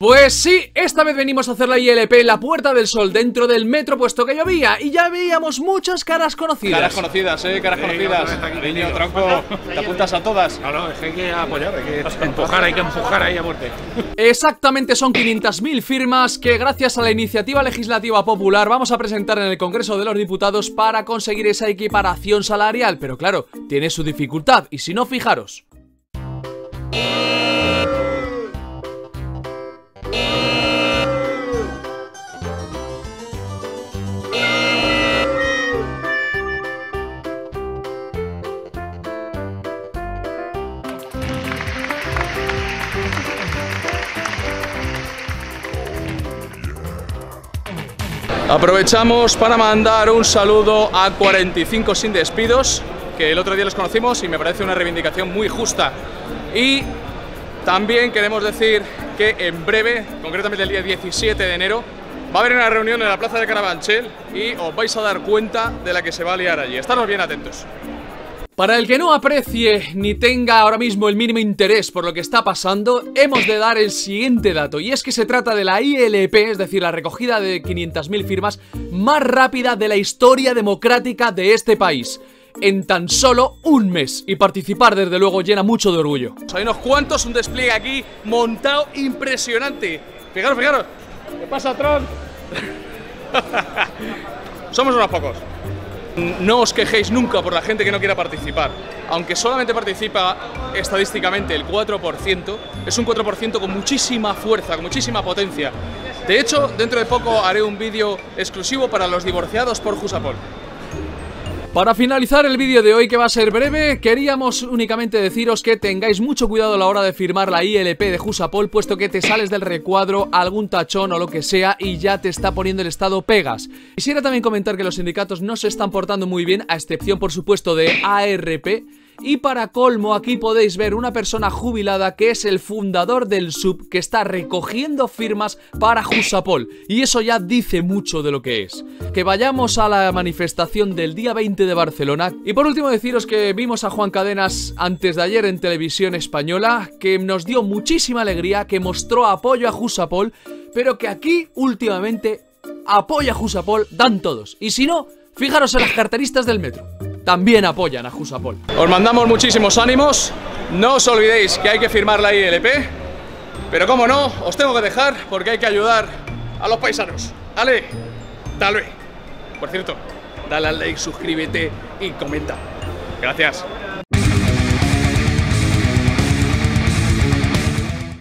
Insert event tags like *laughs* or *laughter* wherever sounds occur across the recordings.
Pues sí, esta vez venimos a hacer la ILP en la Puerta del Sol dentro del metro puesto que llovía y ya veíamos muchas caras conocidas. Caras conocidas, eh, caras conocidas. Niño, tronco, te apuntas a todas. No, no, es que hay que apoyar, hay que empujar, hay que empujar ahí a muerte. Exactamente son 500.000 firmas que gracias a la iniciativa legislativa popular vamos a presentar en el Congreso de los Diputados para conseguir esa equiparación salarial. Pero claro, tiene su dificultad y si no, fijaros. Aprovechamos para mandar un saludo a 45 sin despidos, que el otro día los conocimos y me parece una reivindicación muy justa. Y también queremos decir que en breve, concretamente el día 17 de enero, va a haber una reunión en la plaza de Carabanchel y os vais a dar cuenta de la que se va a liar allí. Estaros bien atentos. Para el que no aprecie ni tenga ahora mismo el mínimo interés por lo que está pasando, hemos de dar el siguiente dato, y es que se trata de la ILP, es decir, la recogida de 500.000 firmas más rápida de la historia democrática de este país en tan solo un mes. Y participar, desde luego, llena mucho de orgullo. Hay unos cuantos, un despliegue aquí montado impresionante. Fijaros, fijaros. ¿Qué pasa, Tron? *laughs* Somos unos pocos. No os quejéis nunca por la gente que no quiera participar. Aunque solamente participa estadísticamente el 4%, es un 4% con muchísima fuerza, con muchísima potencia. De hecho, dentro de poco haré un vídeo exclusivo para los divorciados por Jusapol. Para finalizar el vídeo de hoy que va a ser breve, queríamos únicamente deciros que tengáis mucho cuidado a la hora de firmar la ILP de Jusapol, puesto que te sales del recuadro, algún tachón o lo que sea y ya te está poniendo el estado pegas. Quisiera también comentar que los sindicatos no se están portando muy bien, a excepción por supuesto de ARP, y para colmo, aquí podéis ver una persona jubilada que es el fundador del sub que está recogiendo firmas para Jusapol. Y eso ya dice mucho de lo que es. Que vayamos a la manifestación del día 20 de Barcelona. Y por último deciros que vimos a Juan Cadenas antes de ayer en televisión española, que nos dio muchísima alegría, que mostró apoyo a Jusapol, pero que aquí últimamente apoya a Jusapol dan todos. Y si no, fijaros en las carteristas del metro también apoyan a Jusapol. Os mandamos muchísimos ánimos, no os olvidéis que hay que firmar la ILP, pero como no, os tengo que dejar porque hay que ayudar a los paisanos. Ale, dale. Por cierto, dale al like, suscríbete y comenta. Gracias.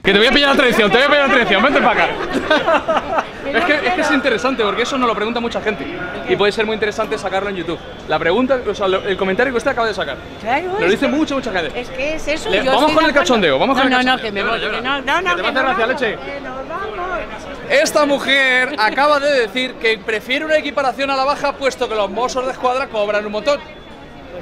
Que te voy a pillar la tradición, te voy a pillar la tradición, vente para acá. *laughs* es, que, es que es interesante porque eso nos lo pregunta mucha gente y puede ser muy interesante sacarlo en YouTube. La pregunta, o sea, el comentario que usted acaba de sacar. Claro. Lo dice mucha, mucha gente. Es que es eso. Le- yo vamos con el cachondeo, vamos no, con el no, no, cachondeo. que me voy. que No, no, no. Que te nos gracia, leche. que nos vamos. Esta mujer acaba de decir que prefiere una equiparación a la baja puesto que los mozos de escuadra cobran un montón.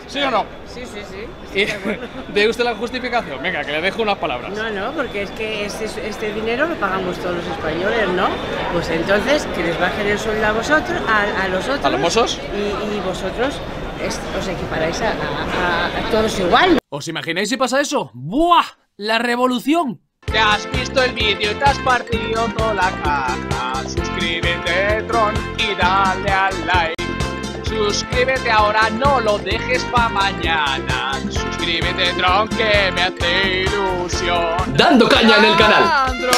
¿Sí o no? Sí, sí, sí. Y de *laughs* usted la justificación. Venga, que le dejo unas palabras. No, no, porque es que este, este dinero lo pagamos todos los españoles, ¿no? Pues entonces que les bajen el sueldo a vosotros, a, a los otros. ¿A los mozos? Y, y vosotros es- os equiparáis a, a- a- a todos igual. ¿Os imagináis si pasa eso? ¡Buah! ¡La revolución! Te has visto el vídeo y te has partido toda la caja. Suscríbete, suscríbete ahora, no lo dejes para mañana. Suscríbete, Tron, que me hace ilusión. Dando caña en el canal. Jandro.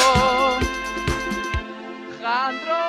Jandro.